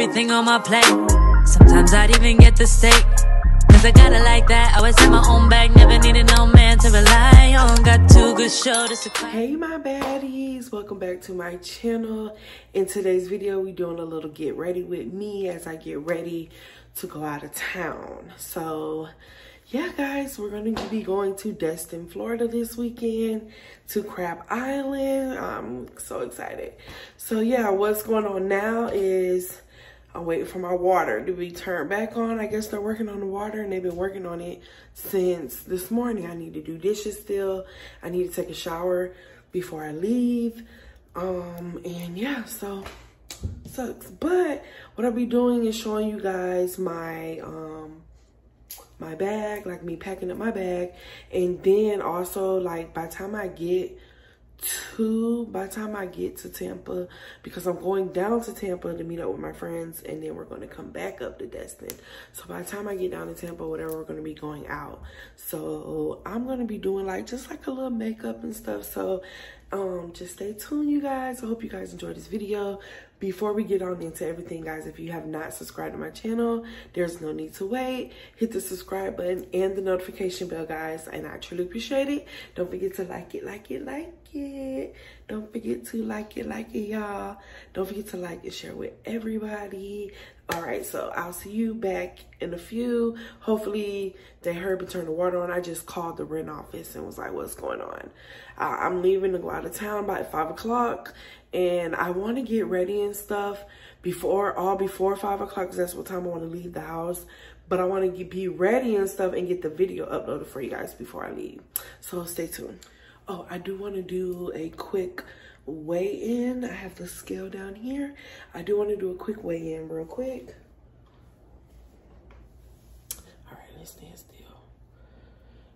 everything on my plate. Sometimes I'd even get the steak. Cause I got it like that. Always have my own bag, never needed no man to rely on. Got two good shoulders to cry. Hey my baddies, welcome back to my channel. In today's video, we're doing a little get ready with me as I get ready to go out of town. So yeah guys, we're gonna be going to Destin, Florida this weekend to Crab Island. I'm so excited. So yeah, what's going on now is I'm waiting for my water to be turned back on. I guess they're working on the water and they've been working on it since this morning. I need to do dishes still. I need to take a shower before I leave. Um, and yeah, so sucks. But what I'll be doing is showing you guys my, um, my bag, like me packing up my bag. And then also like by the time I get two by the time I get to Tampa because I'm going down to Tampa to meet up with my friends and then we're going to come back up to Destin. So by the time I get down to Tampa, whatever, we're going to be going out. So I'm going to be doing like just like a little makeup and stuff. So um, just stay tuned, you guys. I hope you guys enjoyed this video. Before we get on into everything, guys, if you have not subscribed to my channel, there's no need to wait. Hit the subscribe button and the notification bell, guys, and I truly appreciate it. Don't forget to like it, like it, like it. Don't forget to like it, like it, y'all. Don't forget to like and share with everybody. All right, so I'll see you back in a few. Hopefully they heard me turn the water on. I just called the rent office and was like, what's going on? Uh, I'm leaving to go out of town by 5 o'clock and I want to get ready and stuff before all before five o'clock because that's what time I want to leave the house. But I want to be ready and stuff and get the video uploaded for you guys before I leave. So stay tuned. Oh, I do want to do a quick weigh in. I have the scale down here. I do want to do a quick weigh in real quick. All right, let's stand still.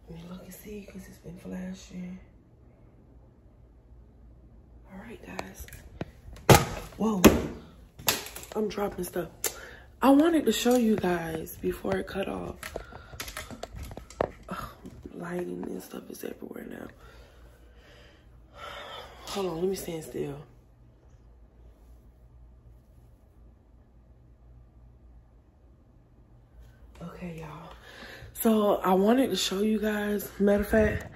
Let me look and see because it's been flashing. All right, guys. Whoa, I'm dropping stuff. I wanted to show you guys before it cut off. Ugh, lighting and stuff is everywhere now. Hold on, let me stand still. Okay, y'all. So I wanted to show you guys. Matter of fact,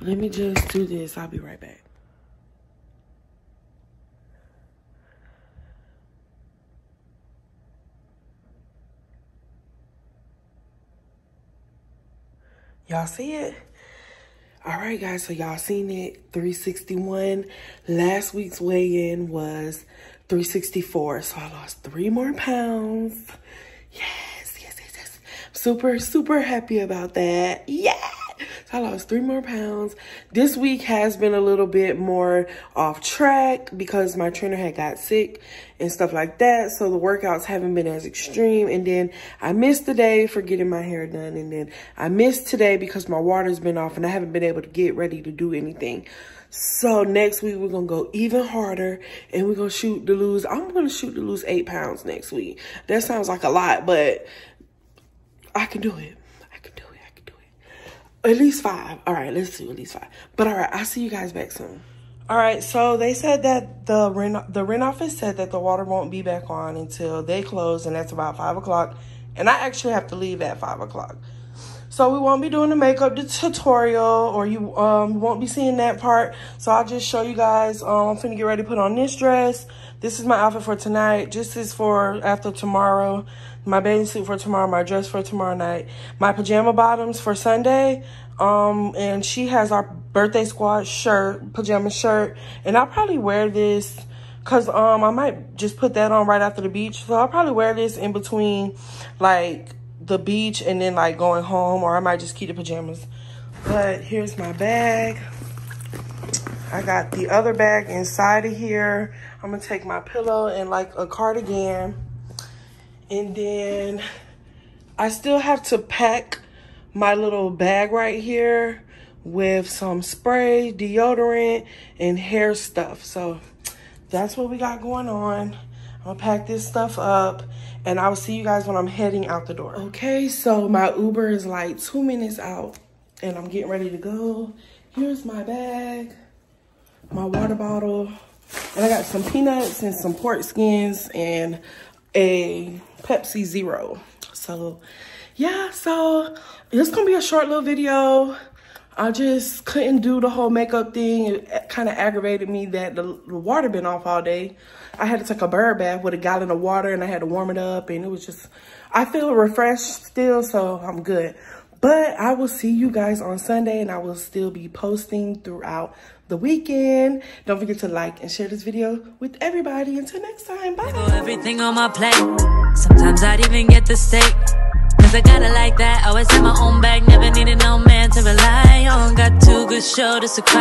let me just do this. I'll be right back. Y'all see it? All right, guys, so y'all seen it, 361. Last week's weigh-in was 364, so I lost three more pounds. Yes, yes, yes, yes. Super, super happy about that. Yeah. I lost three more pounds. This week has been a little bit more off track because my trainer had got sick and stuff like that. So the workouts haven't been as extreme. And then I missed the day for getting my hair done. And then I missed today because my water's been off and I haven't been able to get ready to do anything. So next week, we're going to go even harder and we're going to shoot to lose. I'm going to shoot to lose eight pounds next week. That sounds like a lot, but I can do it. At least five. All right, let's do at least five. But all right, I'll see you guys back soon. All right, so they said that the rent, the rent office said that the water won't be back on until they close, and that's about 5 o'clock. And I actually have to leave at 5 o'clock. So we won't be doing the makeup the tutorial, or you um, won't be seeing that part. So I'll just show you guys. Um, I'm finna get ready to put on this dress. This is my outfit for tonight. This is for after tomorrow my bathing suit for tomorrow, my dress for tomorrow night, my pajama bottoms for Sunday. Um, and she has our birthday squad shirt, pajama shirt, and I'll probably wear this cause um I might just put that on right after the beach. So I'll probably wear this in between like the beach and then like going home, or I might just keep the pajamas. But here's my bag. I got the other bag inside of here. I'm gonna take my pillow and like a cardigan. And then I still have to pack my little bag right here with some spray, deodorant, and hair stuff. So that's what we got going on. Gonna pack this stuff up and I will see you guys when I'm heading out the door. Okay, so my Uber is like two minutes out and I'm getting ready to go. Here's my bag, my water bottle, and I got some peanuts and some pork skins and a Pepsi Zero. So yeah, so it's gonna be a short little video. I just couldn't do the whole makeup thing. It kind of aggravated me that the, the, water been off all day. I had to take a bird bath with a gallon of water and I had to warm it up and it was just, I feel refreshed still, so I'm good. But I will see you guys on Sunday and I will still be posting throughout the weekend. Don't forget to like and share this video with everybody. Until next time, bye. Everything on my plate. Sometimes I'd even get the steak. Cause I got it like that. Always have my own bag. Never needed no man to rely on. Got two good shoulders to cry.